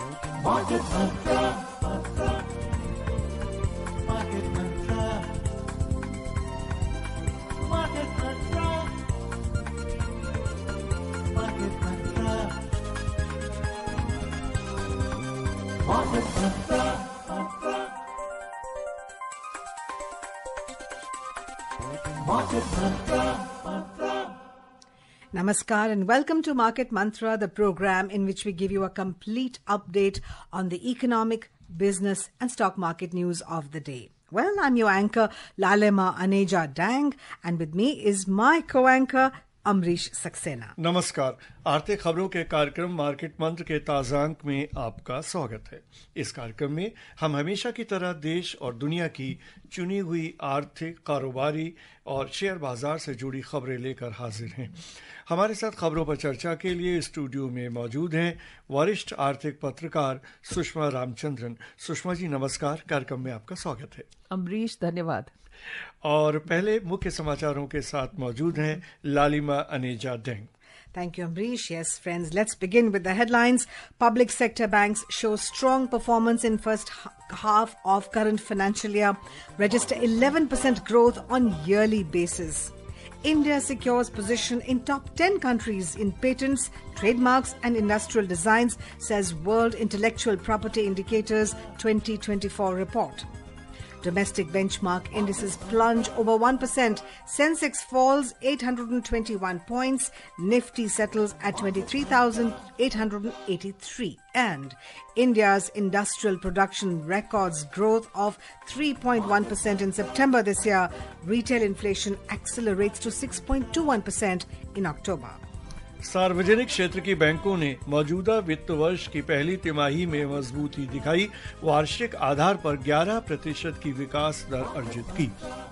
Market Mantra, Mantra. Market. Market. Market. Market Mantra. Market Mantra. Namaskar and welcome to Market Mantra, the program in which we give you a complete update on the economic, business, and stock market news of the day. Well, I'm your anchor, Lalima Aneja Dang, and with me is my co anchor, Amrish Saxena. नमस्कार। आर्थिक खबरों के कार्यक्रम market मंत्र के ताज़ा अंक में आपका स्वागत है। इस कार्यक्रम में हम हमेशा की तरह देश और दुनिया की चुनी हुई आर्थिक कारोबारी और शेयर बाज़ार से जुड़ी खबरें लेकर हाजिर हैं। हमारे साथ खबरों पर चर्चा के लिए स्टूडियो में मौजूद हैं वरिष्ठ आर्थिक पत्रकार सुषमा रामचंद्रन। सुषमा जी नमस्कार। कार्यक्रम में आपका स्वागत है। अमरीश धन्यवाद। और पहले मुख्य समाचारों के साथ मौजूद हैं लालिमा Aneja Deng Thank you, Amrish. Yes, friends, let's begin with the headlines. Public sector banks show strong performance in first h- half of current financial year, register 11% growth on yearly basis. India secures position in top 10 countries in patents, trademarks and industrial designs, says World Intellectual Property Indicators 2024 report. Domestic benchmark indices plunge over 1%. Sensex falls 821 points. Nifty settles at 23,883. And India's industrial production records growth of 3.1% in September this year. Retail inflation accelerates to 6.21% in October. सार्वजनिक क्षेत्र की बैंकों ने मौजूदा वित्त वर्ष की पहली तिमाही में मजबूती दिखाई, वार्षिक आधार पर 11 प्रतिशत की विकास दर अर्जित की।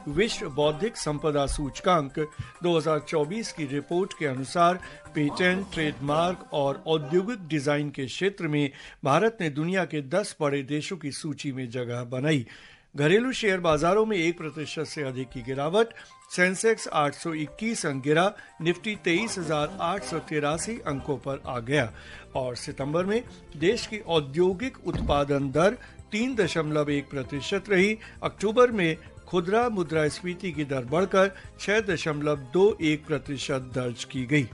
विश्व बौद्धिक संपदा सूचकांक 2024 की रिपोर्ट के अनुसार पेटेंट, ट्रेडमार्क और औद्योगिक डिज़ाइन के क्षेत्र में भारत ने दुनिया के 10 बड़े देशों की सूची में जगह बनाई। घरेलू शेयर बाजारों में एक प्रतिशत से अधिक की गिरावट, सेंसेक्स 821 अंक गिरा, निफ्टी तेईस हज़ार अंकों पर आ गया। और सितंबर में देश की औद्योगिक उत्पादन दर तीन दशमलव एक प्रतिशत रही। अक्टूबर में खुदरा मुद्रा मुद्रास्फीति की दर बढ़कर छह दशमलव दो एक प्रतिशत दर्ज की गई.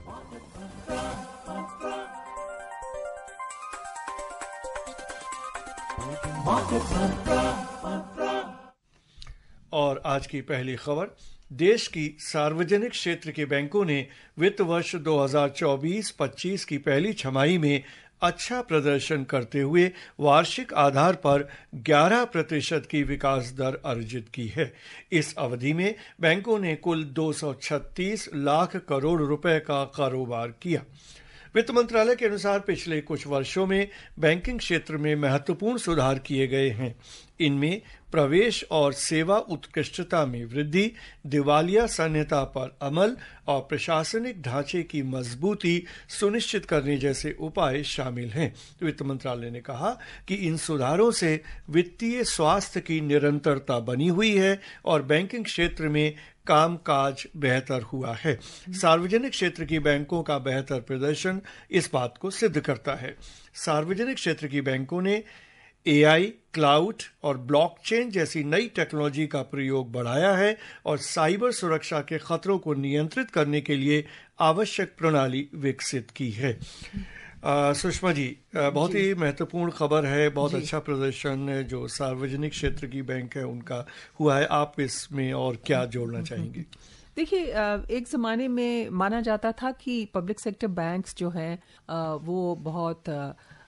और आज की पहली खबर, देश की सार्वजनिक क्षेत्र के बैंकों ने वित्त वर्ष 2024-25 की पहली छमाही में अच्छा प्रदर्शन करते हुए वार्षिक आधार पर 11 प्रतिशत की विकास दर अर्जित की है। इस अवधि में बैंकों ने कुल 236 लाख करोड़ रुपए का कारोबार किया। वित्त मंत्रालय के अनुसार पिछले कुछ वर्षों में बैंकिंग क्षेत्र में महत्वपूर्ण सुधार किए गए हैं। इनमें प्रवेश और सेवा उत्कृष्टता में वृद्धि, दिवालिया संहिता पर अमल और प्रशासनिक ढांचे की मजबूती सुनिश्चित करने जैसे उपाय शामिल हैं। वित्त मंत्रालय ने कहा कि इन सुधारों से वित्तीय स्वास्थ्य की निरंतरता बनी हुई है और बैंकिंग क्षेत्र में कामकाज बेहतर हुआ है। सार्वजनिक क्षेत्र की बैंकों का बेहतर प्रदर्शन इस बात को सिद्ध करता है। सार्वजनिक क्षेत्र की बैंकों ने एआई क्लाउड और ब्लॉकचेन जैसी नई टेक्नोलॉजी का प्रयोग बढ़ाया है और साइबर सुरक्षा के खतरों को नियंत्रित करने के लिए आवश्यक प्रणाली विकसित की है। सुषमा जी बहुत ही महत्वपूर्ण खबर है बहुत अच्छा प्रदर्शन है जो सार्वजनिक क्षेत्र की बैंक है उनका हुआ है। आप इसमें और क्या जोड़ना चाहेंगे? देखिए एक जमाने में माना जाता था कि पब्लिक सेक्टर बैंक्स जो हैं वो बहुत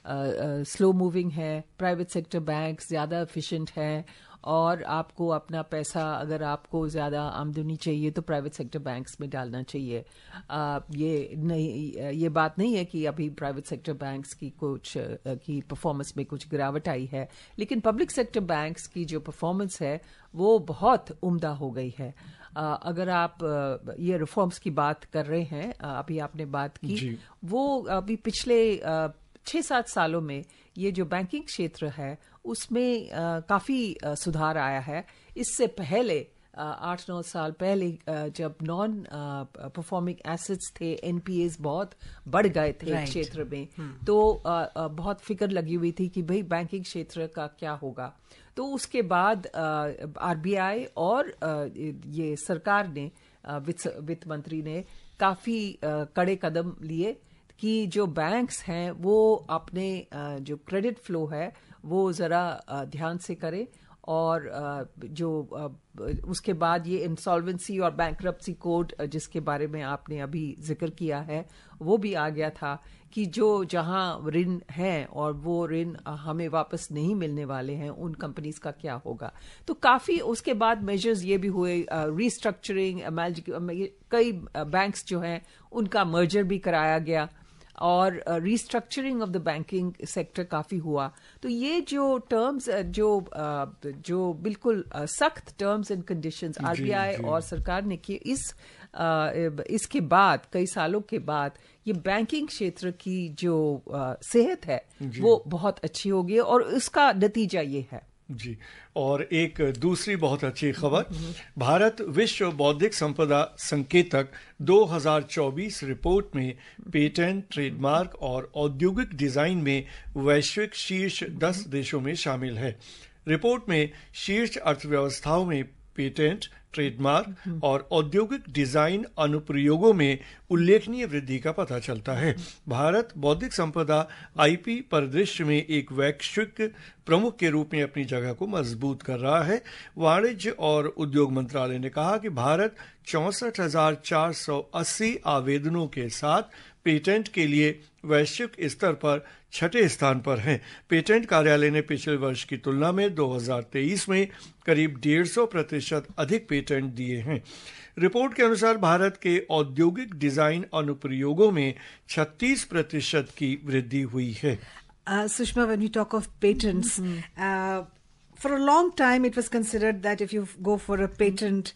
स्लो मूविंग है प्राइवेट सेक्टर बैंक ज़्यादा एफिशिएंट है और आपको अपना पैसा अगर आपको ज़्यादा आमदनी चाहिए तो प्राइवेट सेक्टर बैंक्स में डालना चाहिए। अ, ये नहीं ये बात नहीं है कि अभी प्राइवेट सेक्टर बैंक्स की कुछ की परफॉर्मेंस में कुछ गिरावट आई है लेकिन पब्लिक सेक्टर बैंक्स की जो परफॉर्मेंस है वो बहुत उम्दा हो गई है। अ, अगर आप ये रिफॉर्म्स की बात कर रहे हैं अभी आपने बात की वो अभी पिछले छह सात सालों में ये जो बैंकिंग क्षेत्र है उसमें काफ़ी सुधार आया है। इससे पहले आठ नौ साल पहले जब नॉन परफॉर्मिंग एसेट्स थे एनपीएस बहुत बढ़ गए थे Right. क्षेत्र में तो अ, अ, बहुत फ़िक्र लगी हुई थी कि भाई बैंकिंग क्षेत्र का क्या होगा। तो उसके बाद आरबीआई और ये सरकार ने वित्त वित्त मंत्री ने काफ़ी कड़े कदम लिए। कि जो बैंक्स हैं, वो अपने जो क्रेडिट फ्लो है, वो जरा ध्यान से करें और जो उसके बाद ये इंसॉल्वेंसी और बैंक्रप्सी कोड जिसके बारे में आपने अभी ज़िक्र किया है, वो भी आ गया था कि जो जहाँ ऋण है और वो ऋण हमें वापस नहीं मिलने वाले हैं, उन कंपनीज़ का क्या होगा। तो काफ़ी उसके बाद मेजर्स ये भी हुए रिस्ट्रक्चरिंग कई बैंक्स जो हैं, उनका मर्जर भी कराया गया। और restructuring of the banking sector काफ़ी हुआ। तो ये जो टर्म्स जो जो बिल्कुल सख्त टर्म्स एंड कंडीशंस आरबीआई और सरकार ने किए इस इसके बाद कई सालों के बाद ये बैंकिंग क्षेत्र की जो सेहत है वो बहुत अच्छी होगी और उसका नतीजा ये है। जी। और एक दूसरी बहुत अच्छी खबर, भारत विश्व बौद्धिक संपदा संकेतक 2024 रिपोर्ट में पेटेंट, ट्रेडमार्क और औद्योगिक डिज़ाइन में वैश्विक शीर्ष 10 देशों में शामिल है। रिपोर्ट में शीर्ष अर्थव्यवस्थाओं में पेटेंट, ट्रेडमार्क और औद्योगिक डिज़ाइन अनुप्रयोगों में उल्लेखनीय वृद्धि का पता चलता है। भारत बौद्धिक संपदा, आईपी परिदृश्य में एक वैश्विक प्रमुख के रूप में अपनी जगह को मज़बूत कर रहा है। वाणिज्य और उद्योग मंत्रालय ने कहा कि भारत चौसठ आवेदनों के साथ पेटेंट के लिए वैश्विक स्तर पर छठे स्थान पर हैं। पेटेंट कार्यालय ने पिछले वर्ष की तुलना में 2023 में करीब 150 प्रतिशत अधिक पेटेंट दिए हैं। रिपोर्ट के अनुसार भारत के औद्योगिक डिज़ाइन अनुप्रयोगों में 36 प्रतिशत की वृद्धि हुई है। Sushma talk of patents, uh, for a long time it was considered that if you f- go for a patent,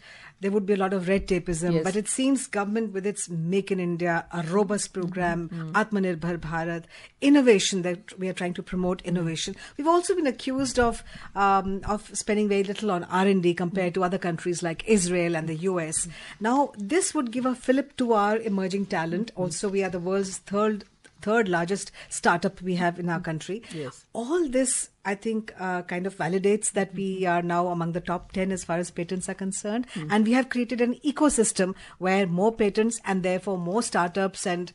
there would be a lot of red tapeism. Yes. But it seems government with its Make in India, a robust program, mm-hmm. Atmanirbhar Bharat, innovation that we are trying to promote innovation. We've also been accused of um, of spending very little on R and D compared to other countries like Israel and the US. Mm-hmm. Now this would give a fillip to our emerging talent. Mm-hmm. Also, we are the world's third third largest startup we have in our country. Yes. All this, I think, uh, kind of validates that we are now among the top 10 as far as patents are concerned. And we have created an ecosystem where more patents and therefore more startups and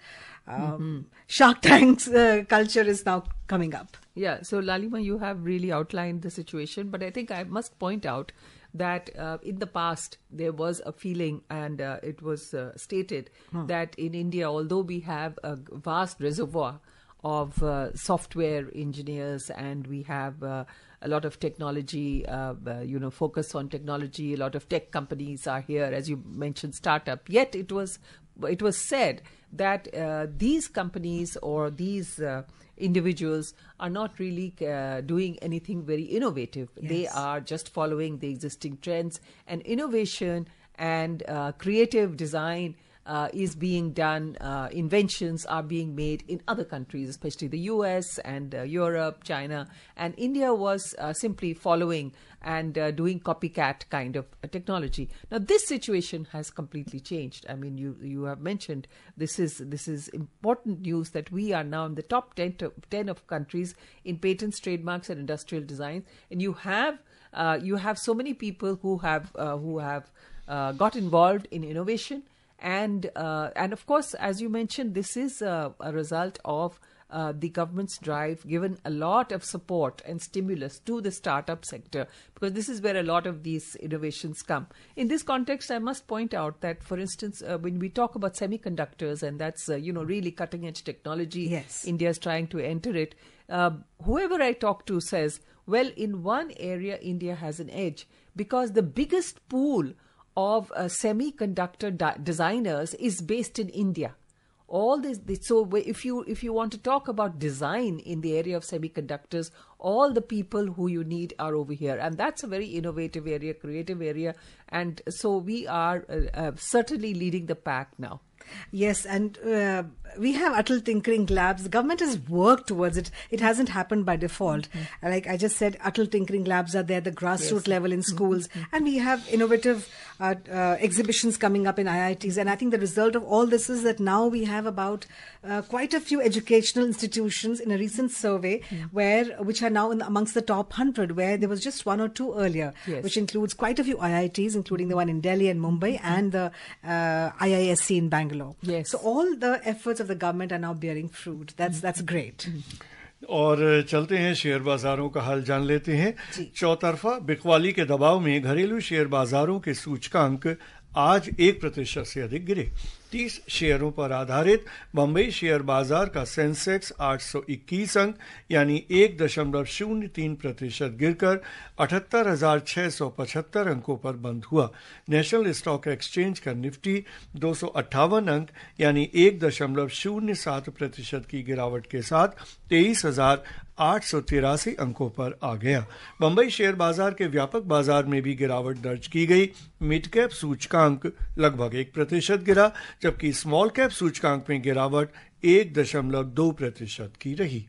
um, Shark Tank's uh, culture is now coming up. Yeah, so Lalima, you have really outlined the situation, but I think I must point out that uh, in the past there was a feeling, and uh, it was uh, stated that in India, although we have a vast reservoir of uh, software engineers and we have uh, a lot of technology, uh, you know, focus on technology. A lot of tech companies are here, as you mentioned, startup. Yet it was it was said that uh, these companies or these uh, individuals are not really uh, doing anything very innovative. They are just following the existing trends and innovation and uh, creative design. Uh, is being done, uh, inventions are being made in other countries, especially the US and uh, Europe, China. And India was uh, simply following and uh, doing copycat kind of technology. Now, this situation has completely changed. I mean, you, you have mentioned this is, this is important news that we are now in the top 10, to, 10 of countries in patents, trademarks, and industrial design. And you have, uh, you have so many people who have, uh, who have uh, got involved in innovation and uh, and of course, as you mentioned, this is uh, a result of uh, the government's drive, given a lot of support and stimulus to the startup sector, because this is where a lot of these innovations come. In this context, I must point out that, for instance, uh, when we talk about semiconductors, and that's uh, you know really cutting edge technology, Yes. India is trying to enter it. Uh, whoever I talk to says, well, in one area, India has an edge because the biggest pool of uh, semiconductor di- designers is based in India. All this, this, so if you if you want to talk about design in the area of semiconductors, all the people who you need are over here, and that's a very innovative area, creative area, and so we are uh, uh, certainly leading the pack now. Yes, and uh, we have Atal Tinkering Labs. The government has worked towards it. It hasn't happened by default. Like I just said, Atal Tinkering Labs are there at the grassroots level in schools, and we have innovative uh, uh, exhibitions coming up in IITs. And I think the result of all this is that now we have about uh, quite a few educational institutions in a recent survey where which are now in amongst the top hundred, where there was just one or two earlier, Yes. which includes quite a few IITs, including the one in Delhi and Mumbai, and the uh, IISc in Bangalore. Yes. So all the efforts of the government are now bearing fruit. That's that's great. और चलते हैं share बाजारों का हाल जान लेते हैं चौतरफा बिकवाली के दबाव में घरेलू शेयर बाजारों के सूचकांक आज एक प्रतिशत से अधिक गिरे तीस शेयरों पर आधारित बम्बई शेयर बाज़ार का सेंसेक्स 821 अंक, यानी एक दशमलव शून्य तीन प्रतिशत गिरकर अठहत्तर हज़ार छह सौ पचहत्तर अंकों पर बंद हुआ। नेशनल स्टॉक एक्सचेंज का निफ्टी दो सौ अट्ठावन अंक, यानी एक दशमलव शून्य सात प्रतिशत की गिरावट के साथ तेईस हज़ार आठ सौ तिरासी अंकों पर आ गया। बम्बई शेयर बाज़ार के व्यापक बाज़ार में भी गिरावट दर्ज की गई। मिड कैप सूचकांक लगभग एक प्रतिशत गिरा जबकि स्मॉल कैप सूचकांक में गिरावट एक दशमलव दो प्रतिशत की रही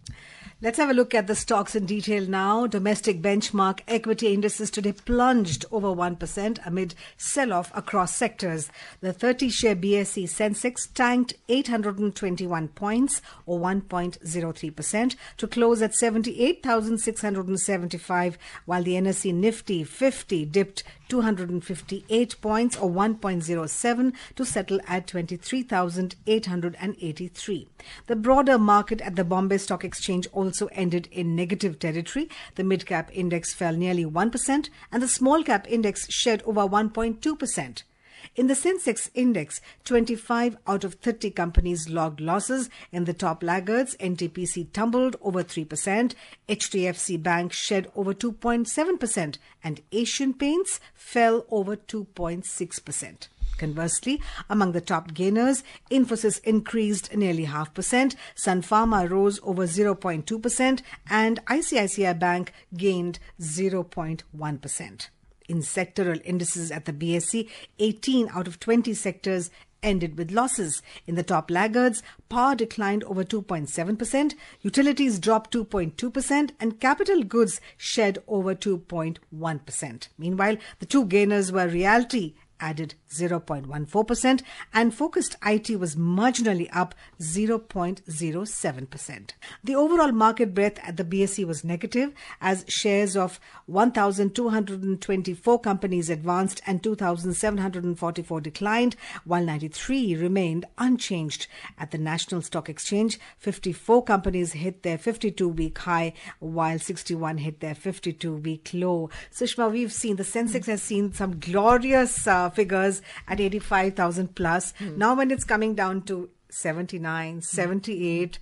Let's have a look at the stocks in detail now. Domestic benchmark equity indices today plunged over 1% amid sell off across sectors. The 30 share BSE Sensex tanked 821 points or 1.03% to close at 78,675, while the NSE Nifty 50 dipped 258 points or 1.07 to settle at 23,883. The broader market at the Bombay Stock Exchange also ended in negative territory. The mid cap index fell nearly 1% and the small cap index shed over 1.2%. In the Sensex index, 25 out of 30 companies logged losses. In the top laggards, NTPC tumbled over 3%, HDFC Bank shed over 2.7%, and Asian Paints fell over 2.6%. Conversely, among the top gainers, Infosys increased nearly half percent, Sun Pharma rose over 0.2%, and ICICI Bank gained 0.1%. In sectoral indices at the BSE, 18 out of 20 sectors ended with losses. In the top laggards, power declined over 2.7%, utilities dropped 2.2%, and capital goods shed over 2.1%. Meanwhile, the two gainers were realty added 0.14% and focused IT was marginally up 0.07%. The overall market breadth at the BSE was negative as shares of 1,224 companies advanced and 2,744 declined, while 93 remained unchanged. At the National Stock Exchange, 54 companies hit their 52 week high, while 61 hit their 52 week low. Sushma, we've seen the Sensex has seen some glorious uh, figures at 85,000 plus. Hmm. Now, when it's coming down to 79, 78,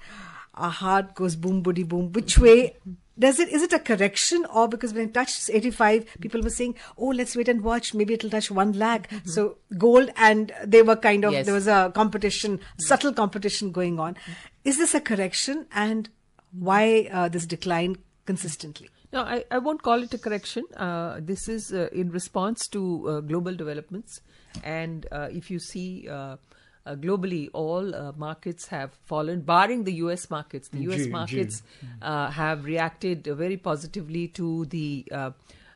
our heart goes boom, boody, boom. Which hmm. way? Does it is it a correction or because when it touched 85, people were saying, "Oh, let's wait and watch. Maybe it'll touch one lakh." Hmm. So gold and they were kind of Yes. there was a competition, subtle competition going on. Is this a correction, and why uh, this decline consistently? No, I, I won't call it a correction. Uh, this is uh, in response to uh, global developments. And uh, if you see uh, uh, globally, all uh, markets have fallen, barring the US markets. The US ji. markets uh, have reacted very positively to the. Uh,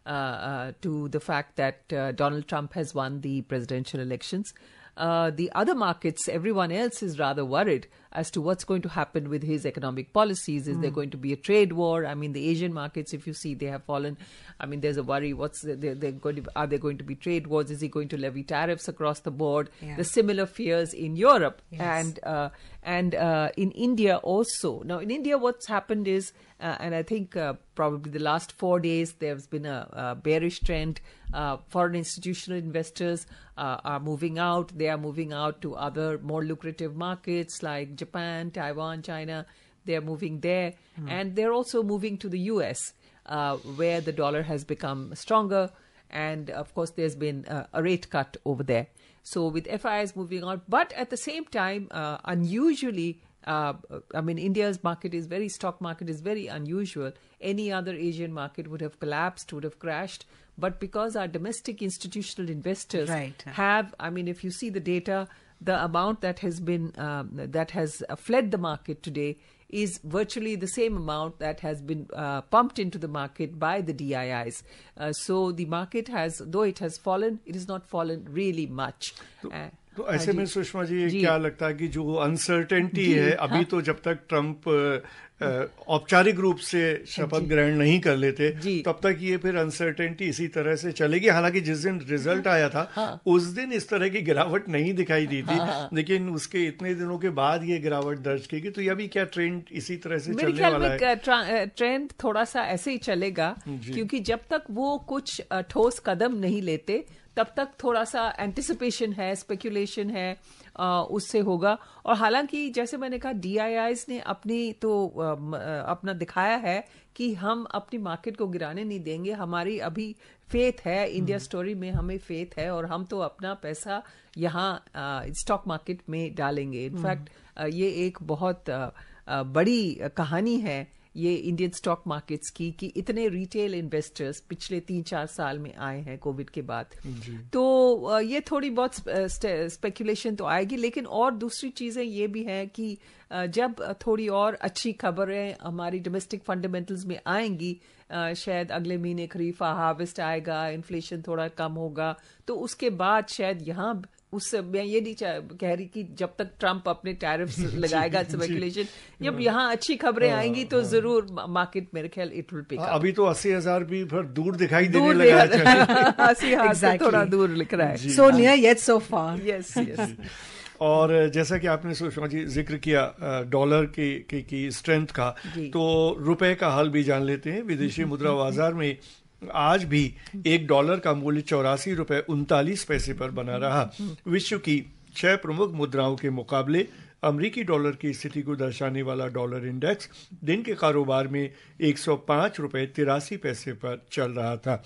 uh, uh, to the fact that uh, Donald Trump has won the presidential elections. Uh, the other markets, everyone else is rather worried as to what's going to happen with his economic policies. Is there going to be a trade war? I mean, the Asian markets, if you see, they have fallen. I mean, there's a worry. What's the, they're, they're going to, are there going to be trade wars? Is he going to levy tariffs across the board? Yeah. The similar fears in Europe Yes. and uh, and uh, in India also. Now, in India, what's happened is, uh, and I think uh, probably the last four days there's been a, a bearish trend. Uh, foreign institutional investors uh, are moving out. They are moving out to other more lucrative markets like Japan, Taiwan, China. They are moving there, and they're also moving to the U.S. Uh, where the dollar has become stronger, and of course there's been uh, a rate cut over there. So with FIs moving on, but at the same time, uh, unusually, uh, I mean, India's market is very stock market is very unusual. Any other Asian market would have collapsed, would have crashed. But because our domestic institutional investors Right. have, I mean, if you see the data, the amount that has been um, that has uh, fled the market today is virtually the same amount that has been uh, pumped into the market by the DIIs. Uh, so the market has, though it has fallen, it has not fallen really much. Uh, तो हाँ ऐसे में सुषमा जी, जी। क्या लगता है कि जो uncertainty है अभी हाँ। तो जब तक ट्रंप औपचारिक रूप से शपथ ग्रहण नहीं कर लेते तब तक ये फिर अनसर्टेनिटी इसी तरह से चलेगी। हालाँकि जिस दिन रिज़ल्ट आया था हाँ। उस दिन इस तरह की गिरावट नहीं दिखाई दी थी। लेकिन उसके इतने दिनों के बाद ये गिरावट दर्ज की गई। तो ये भी क्या ट्रेंड इसी तरह से चलने वाला है? ट्रेंड थोड़ा सा ऐसे ही चलेगा क्योंकि जब तक वो कुछ ठोस कदम नहीं लेते तब तक थोड़ा सा एंटिसिपेशन है स्पेकुलेशन है अ, उससे होगा। और हालाँकि जैसे मैंने कहा डीआईआईज ने अपनी तो अ, अपना दिखाया है कि हम अपनी मार्केट को गिराने नहीं देंगे। हमारी अभी फेथ है इंडिया स्टोरी में हमें फेथ है और हम तो अपना पैसा यहाँ स्टॉक मार्केट में डालेंगे। इनफैक्ट ये एक बहुत अ, बड़ी कहानी है ये इंडियन स्टॉक मार्केट्स की कि इतने रिटेल इन्वेस्टर्स पिछले तीन चार साल में आए हैं कोविड के बाद। तो ये थोड़ी बहुत स्पेकुलेशन तो आएगी लेकिन और दूसरी चीज़ें ये भी हैं कि जब थोड़ी और अच्छी खबरें हमारी डोमेस्टिक फंडामेंटल्स में आएँगी शायद अगले महीने खरीफा हार्वेस्ट आएगा इन्फ्लेशन थोड़ा कम होगा तो उसके बाद शायद यहाँ उस मैं ये नहीं चाह- कह रही कि जब तक ट्रंप अपने टैरिफ्स लगाएगा स्पेकुलेशन जब यहाँ अच्छी खबरें आएँगी तो ज़रूर मार्केट मेरे ख्याल इट विल पिक हाँ, अभी तो अस्सी हज़ार भी फिर दूर दिखाई देने लगा है देखा- हँसी से Exactly. थोड़ा दूर लिख रहा है। So near yet so far. Yes yes और जैसा कि आपने सुषमा जी ज़िक्र किया डॉलर की की, की स्ट्रेंथ का तो रुपए का हाल भी जान लेते हैं। विदेशी मुद्रा बाज़ार में आज भी एक डॉलर का मूल्य चौरासी रुपए उनतालीस पैसे पर बना रहा। विश्व की छह प्रमुख मुद्राओं के मुकाबले अमरीकी डॉलर की स्थिति को दर्शाने वाला डॉलर इंडेक्स दिन के कारोबार में एक सौ पाँच रुपए तिरासी पैसे पर चल रहा था।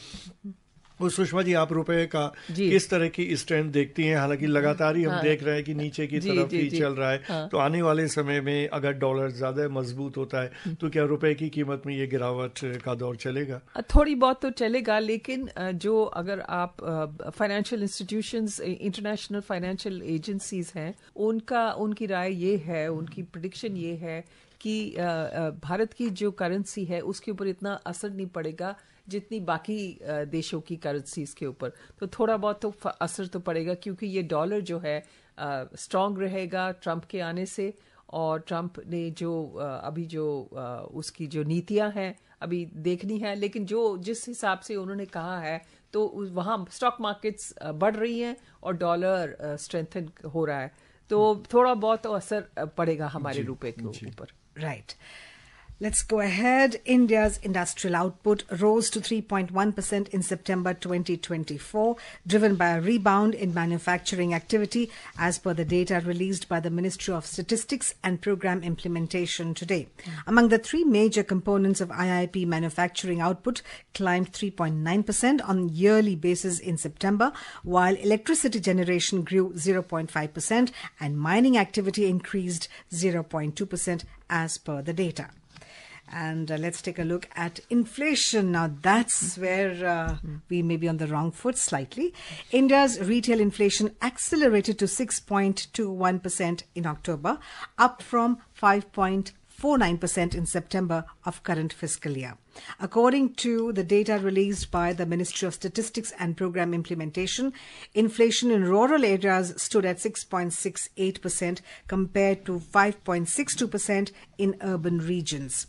और सुषमा जी आप रुपए का। किस तरह की स्ट्रेंथ देखती हैं हालाँकि लगातार ही हम हाँ। देख रहे हैं कि नीचे की जी, तरफ़ जी, ही जी। चल रहा है हाँ। तो आने वाले समय में अगर डॉलर ज़्यादा मज़बूत होता है तो क्या रुपए की कीमत में ये गिरावट का दौर चलेगा थोड़ी बहुत तो चलेगा लेकिन जो अगर आप financial institution international financial agencies हैं उनका उनकी राय ये है उनकी प्रिडिक्शन ये है कि भारत की जो करेंसी है उसके ऊपर इतना असर नहीं पड़ेगा जितनी बाकी देशों की करेंसीज के ऊपर। तो थोड़ा बहुत तो असर तो पड़ेगा क्योंकि ये डॉलर जो है स्ट्रांग रहेगा ट्रंप के आने से और ट्रंप ने जो अभी जो उसकी जो नीतियाँ हैं अभी देखनी है लेकिन जो जिस हिसाब से उन्होंने कहा है तो वहाँ स्टॉक मार्केट्स बढ़ रही हैं और डॉलर स्ट्रेंथन हो रहा है। तो थोड़ा बहुत तो असर पड़ेगा हमारे रुपए के ऊपर। Right Right. Let's go ahead. India's industrial output rose to 3.1% in September 2024, driven by a rebound in manufacturing activity, as per the data released by the Ministry of Statistics and Program Implementation today. Among the three major components of IIP manufacturing output climbed 3.9% on yearly basis in September, while electricity generation grew 0.5% and mining activity increased 0.2% as per the data. And uh, let's take a look at inflation. Now, that's where uh, we may be on the wrong foot slightly. India's retail inflation accelerated to 6.21% in October, up from 5.49% in September of current fiscal year. According to the data released by the Ministry of Statistics and Program Implementation, inflation in rural areas stood at 6.68% compared to 5.62% in urban regions.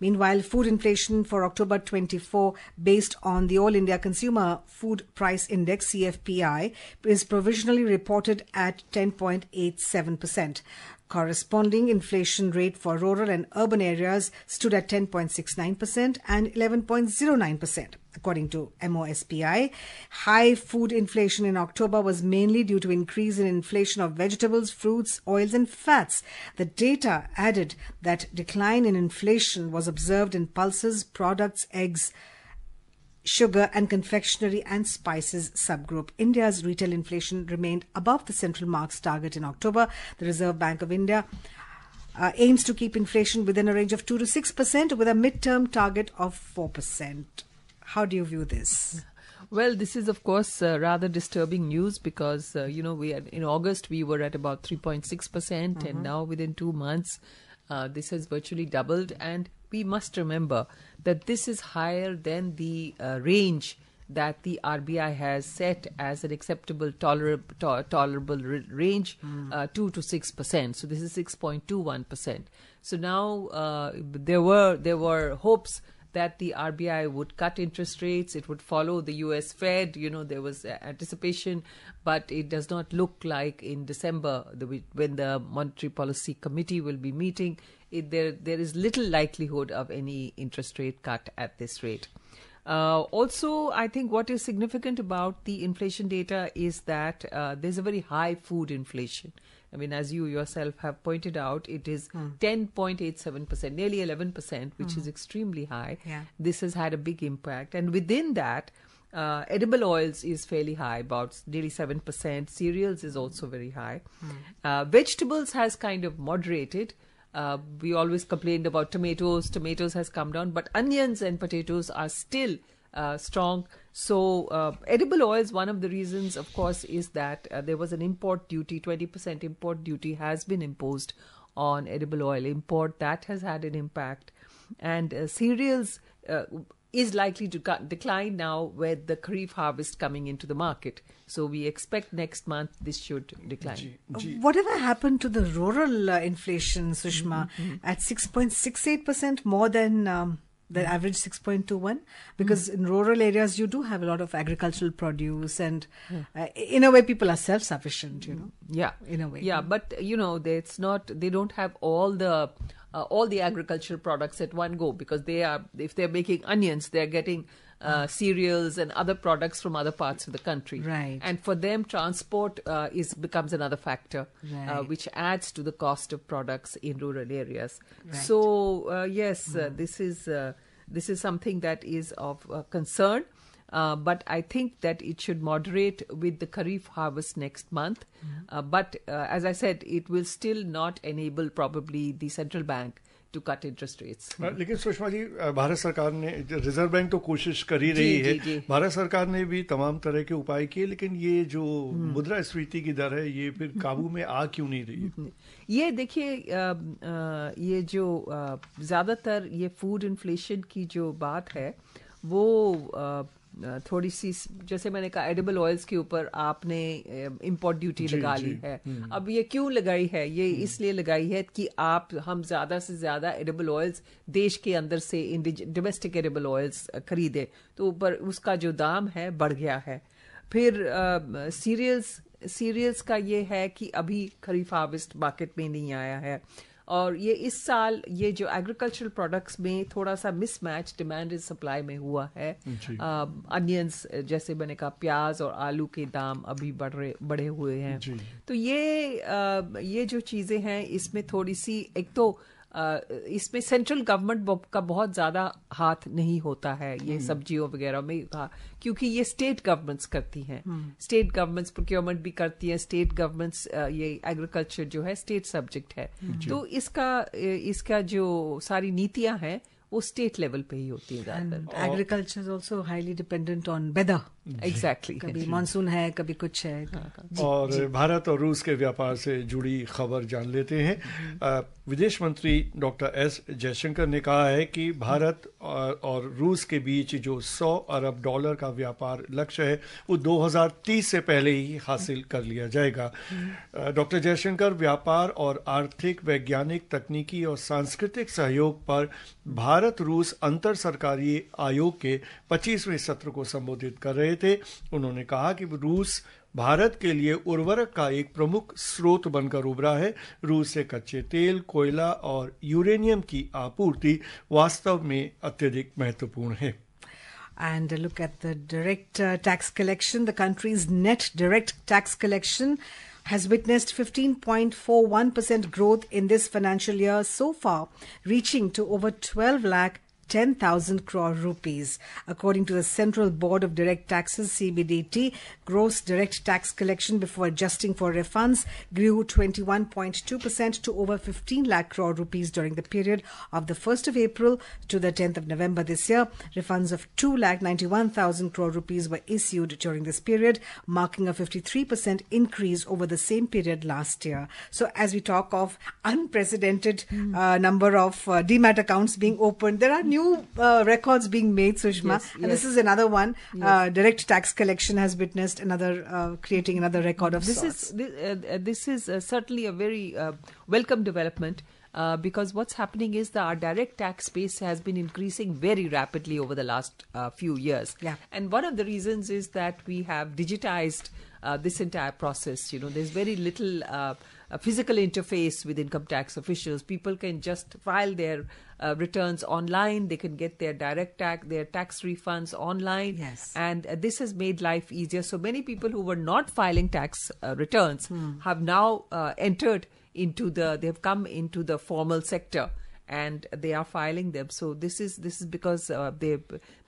Meanwhile, food inflation for October 24, based on the All India Consumer Food Price Index CFPI, is provisionally reported at 10.87%. Corresponding inflation rate for rural and urban areas stood at 10.69% and 11.09%. According to MOSPI, high food inflation in October was mainly due to increase in inflation of vegetables, fruits, oils and fats. The data added that decline in inflation was observed in pulses, products, eggs, sugar and confectionery and spices subgroup. India's retail inflation remained above the central mark's target in October. The Reserve Bank of India uh, aims to keep inflation within a range of 2 to 6% with a midterm target of 4%. How do you view this? Well, this is of course uh, rather disturbing news because uh, you know we had, in August we were at about 3.6 percent, and now within two months uh, this has virtually doubled. And we must remember that this is higher than the uh, range that the RBI has set as an acceptable tolerable to- tolerable range, uh, two to six percent. So this is 6.21 percent. So now uh, there were there were hopes that the RBI would cut interest rates, it would follow the US Fed. You know, there was anticipation, but it does not look like in December, when the Monetary Policy Committee will be meeting, it, there, there is little likelihood of any interest rate cut at this rate. Uh, also, I think what is significant about the inflation data is that uh, there's a very high food inflation. I mean, as you yourself have pointed out, it is 10.87%, nearly 11%, which is extremely high. Yeah. This has had a big impact. And within that, uh, edible oils is fairly high, about nearly 7%. Cereals is also very high. Uh, vegetables has kind of moderated. Uh, we always complained about tomatoes. Tomatoes has come down, but onions and potatoes are still uh, strong. So, uh, edible oils, one of the reasons, of course, is that uh, there was an import duty, 20% import duty has been imposed on edible oil import. That has had an impact. And uh, cereals uh, is likely to cut, decline now with the Kharif harvest coming into the market. So, we expect next month this should decline. Whatever happened to the rural uh, inflation, Sushma, at 6.68%, more than um, the average 6.21? Because in rural areas, you do have a lot of agricultural produce, and uh, in a way, people are self sufficient, you know. yeah in a way. yeah but you know they, it's not they don't have all the uh, all the agricultural products at one go because they are if they're making onions they're getting uh, cereals and other products from other parts of the country Right. and for them transport uh, is becomes another factor uh, which adds to the cost of products in rural areas Right. So uh, yes uh, this is uh, this is something that is of uh, concern uh, but I think that it should moderate with the Kharif harvest next month. Uh, but uh, as I said, it will still not enable probably the central bank to cut interest rates. लेकिन सुषमा जी भारत सरकार ने reserve bank तो कोशिश कर ही रही है जी, जी। भारत सरकार ने भी तमाम तरह के उपाय किए लेकिन ये जो मुद्रा स्फीति की दर है ये फिर काबू में आ क्यों नहीं रही है ये देखिए ये जो ज़्यादातर ये फ़ूड इन्फ्लेशन की जो बात है वो अ, थोड़ी सी जैसे मैंने कहा एडिबल ऑयल्स के ऊपर आपने इंपोर्ट ड्यूटी लगा ली है। अब ये क्यों लगाई है? ये इसलिए लगाई है कि आप हम ज़्यादा से ज़्यादा एडिबल ऑयल्स देश के अंदर से डोमेस्टिक एडिबल ऑयल्स खरीदे। तो ऊपर उसका जो दाम है बढ़ गया है। फिर सीरियल्स सीरियल्स का ये है कि अभी खरीफ हार्वेस्ट मार्केट में नहीं आया है। और ये इस साल ये जो एग्रीकल्चरल प्रोडक्ट्स में थोड़ा सा मिसमैच डिमांड एंड सप्लाई में हुआ है। अनियंस जैसे मैंने कहा प्याज और आलू के दाम अभी बढ़ रहे बढ़े हुए हैं। तो ये uh, ये जो चीज़ें हैं इसमें थोड़ी सी एक तो इसमें सेंट्रल गवर्नमेंट का बहुत ज़्यादा हाथ नहीं होता है ये सब्जियों वगैरह में क्योंकि ये स्टेट गवर्नमेंट्स करती हैं। स्टेट गवर्नमेंट्स प्रोक्योरमेंट भी करती हैं स्टेट गवर्नमेंट्स ये एग्रीकल्चर जो है स्टेट सब्जेक्ट है। तो इसका इसका जो सारी नीतियाँ हैं वो स्टेट लेवल पे ही होती है एग्रीकल्चर ज़्यादातर। agriculture is also highly dependent exactly कभी मानसून है कभी कुछ है और भारत और रूस के व्यापार से जुड़ी खबर जान लेते हैं। अ, विदेश मंत्री डॉक्टर एस जयशंकर ने कहा है कि भारत और, और रूस के बीच जो 100 अरब डॉलर का व्यापार लक्ष्य है वो 2030 से पहले ही हासिल कर लिया जाएगा। डॉक्टर जयशंकर व्यापार और आर्थिक वैज्ञानिक तकनीकी और सांस्कृतिक सहयोग पर भारत रूस अंतर सरकारी आयोग के 25वें सत्र को संबोधित कर रहे थे उन्होंने कहा कि रूस भारत के लिए उर्वरक का एक प्रमुख स्रोत बनकर उभरा है रूस से कच्चे तेल कोयला और यूरेनियम की आपूर्ति वास्तव में अत्यधिक महत्वपूर्ण है And a look at the direct uh, tax collection. The country's net direct tax collection has witnessed 15.41% growth in this financial year so far, reaching to over 12 lakh 10,000 crore rupees. According to the Central Board of Direct Taxes CBDT, gross direct tax collection before adjusting for refunds grew 21.2% to over 15 lakh crore rupees during the period of the 1st of April to the 10th of November this year. Refunds of 2 lakh 91,000 crore rupees were issued during this period, marking a 53% increase over the same period last year. So as we talk of unprecedented uh, number of uh, demat accounts being opened, there are new uh, records being made, Sushma, Yes, and this is another one. Uh, direct tax collection has witnessed another uh, creating another record of this sorts. is this, uh, uh, this is uh, certainly a very uh, welcome development uh, because what's happening is that our direct tax base has been increasing very rapidly over the last uh, few years. Yeah. And one of the reasons is that we have digitized uh, this entire process. You know, there's very little uh, physical interface with income tax officials. People can just file their uh, returns online. They can get their direct tax, their tax refunds online. Yes. And uh, this has made life easier. So many people who were not filing tax uh, returns have now uh, entered into the, they have come into the formal sector and they are filing them. So this is this is because uh, they,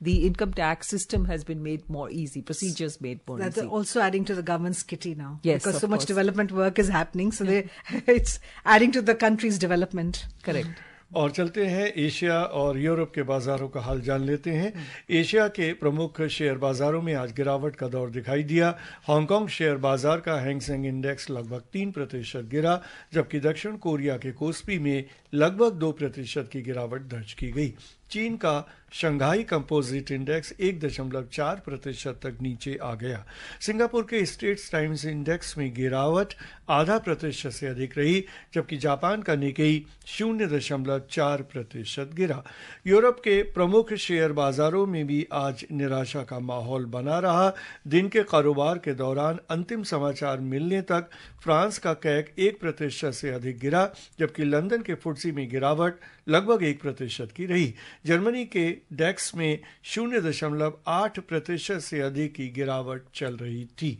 the income tax system has been made more easy, procedures made more That's easy. also adding to the government's kitty now. Yes, because so much course. development work is happening, so they it's adding to the country's development. Correct. और चलते हैं Asia और Europe के बाजारों का हाल जान लेते हैं। एशिया के प्रमुख शेयर बाजारों में आज गिरावट का दौर दिखाई दिया। हांगकांग शेयर बाज़ार का हैंगसेंग इंडेक्स लगभग तीन प्रतिशत गिरा, जबकि दक्षिण कोरिया के कोस्पी में लगभग दो प्रतिशत की गिरावट दर्ज की गई। चीन का शंघाई कंपोजिट इंडेक्स एक दशमलव चार प्रतिशत तक नीचे आ गया। सिंगापुर के स्टेट्स टाइम्स इंडेक्स में गिरावट आधा प्रतिशत से अधिक रही, जबकि जापान का निकेई शून्य दशमलव चार प्रतिशत गिरा। यूरोप के प्रमुख शेयर बाजारों में भी आज निराशा का माहौल बना रहा। दिन के कारोबार के दौरान अंतिम समाचार मिलने तक फ्रांस का कैक एक प्रतिशत से अधिक गिरा, जबकि लंदन के फुटसी में गिरावट लगभग एक प्रतिशत की रही। जर्मनी के डेक्स में शून्य दशमलव आठ प्रतिशत से अधिक की गिरावट चल रही थी।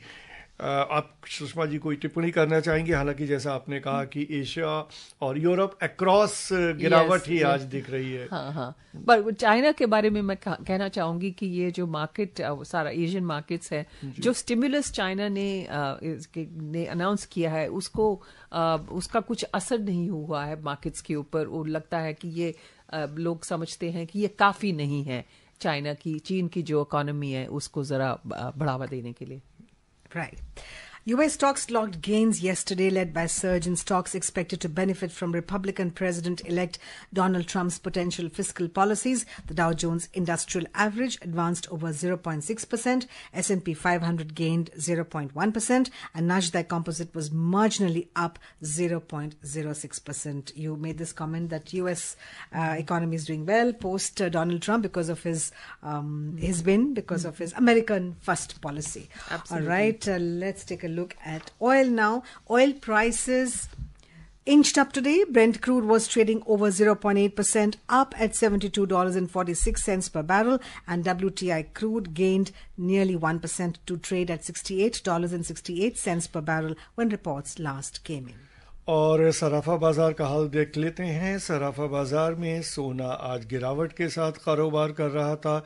आप सुषमा जी कोई टिप्पणी करना चाहेंगे? हालाँकि जैसा आपने कहा कि एशिया और यूरोप अक्रॉस गिरावट Yes, ही yes. आज दिख रही है। हाँ हाँ। पर चाइना के बारे में मैं कहना चाहूँगी कि ये जो मार्केट सारा एशियन मार्केट्स है जो। स्टिमुलस चाइना ने ने अनाउंस किया है उसको उसका कुछ असर नहीं हुआ है मार्केट्स के ऊपर। और लगता है कि ये लोग समझते हैं कि ये काफ़ी नहीं है चाइना की चीन की जो इकोनॉमी है उसको जरा बढ़ावा देने के लिए। Right. US stocks logged gains yesterday, led by surge in stocks expected to benefit from Republican President-elect Donald Trump's potential fiscal policies. The Dow Jones Industrial Average advanced over 0.6%, S&P 500 gained 0.1%, and Nasdaq Composite was marginally up 0.06%. You made this comment that US uh, economy is doing well post uh, Donald Trump because of his um, his win, because of his American first policy. Absolutely. All right, uh, let's take a look at oil now. Oil prices inched up today. Brent crude was trading over 0.8% up at $72.46 per barrel, and WTI crude gained nearly 1% to trade at $68.68 per barrel when reports last came in. और सराफा बाज़ार का हाल देख लेते हैं। सराफा बाज़ार में सोना आज गिरावट के साथ कारोबार कर रहा था।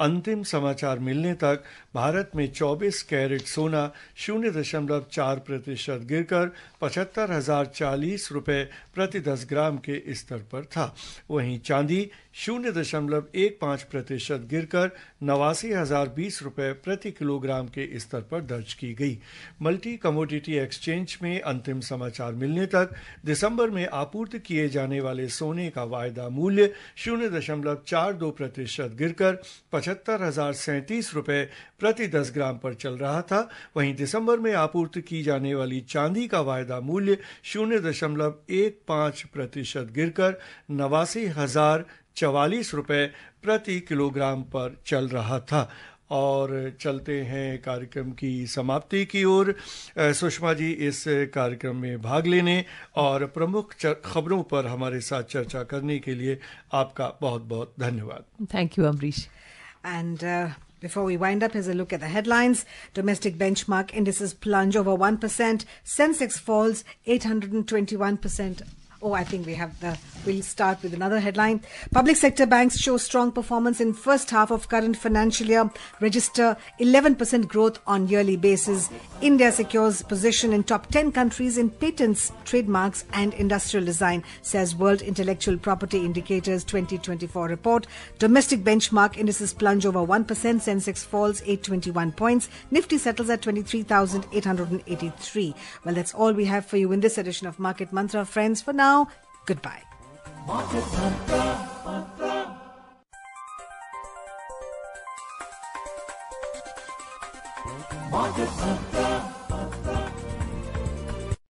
अंतिम समाचार मिलने तक भारत में 24 कैरेट सोना शून्य दशमलव चार प्रतिशत गिर कर पचहत्तर हज़ार चालीस रुपये प्रति दस ग्राम के स्तर पर था। वहीं चांदी शून्य दशमलव एक पाँच प्रतिशत गिरकर नवासी हज़ार बीस रुपये प्रति किलोग्राम के स्तर पर दर्ज की गई। मल्टी कमोडिटी एक्सचेंज में अंतिम समाचार मिलने तक दिसंबर में आपूर्ति किए जाने वाले सोने का वायदा मूल्य शून्य दशमलव चार दो प्रतिशत गिरकर पचहत्तर हज़ार सैंतीस रुपये प्रति दस ग्राम पर चल रहा था। वहीं दिसंबर में आपूर्ति की जाने वाली चांदी का वायदा मूल्य शून्य दशमलव एक पाँच प्रतिशत गिरकर नवासी हज़ार चवालीस रुपये प्रति किलोग्राम पर चल रहा था और चलते हैं कार्यक्रम की समाप्ति की ओर सुषमा जी इस कार्यक्रम में भाग लेने और प्रमुख खबरों पर हमारे साथ चर्चा करने के लिए आपका बहुत बहुत धन्यवाद thank you Amrish uh, before we wind up, here's a look at the headlines. Domestic benchmark indices plunge over 1%. Sensex falls 821% Oh, I think we have the. We'll start with another headline. Public sector banks show strong performance in first half of current financial year, register 11% growth on yearly basis. India secures position in top 10 countries in patents, trademarks, and industrial design, says World Intellectual Property Indicators 2024 report. Domestic benchmark indices plunge over 1%. Sensex falls 821 points. Nifty settles at 23,883. Well, that's all we have for you in this edition of Market Mantra. Friends, for now, goodbye. Market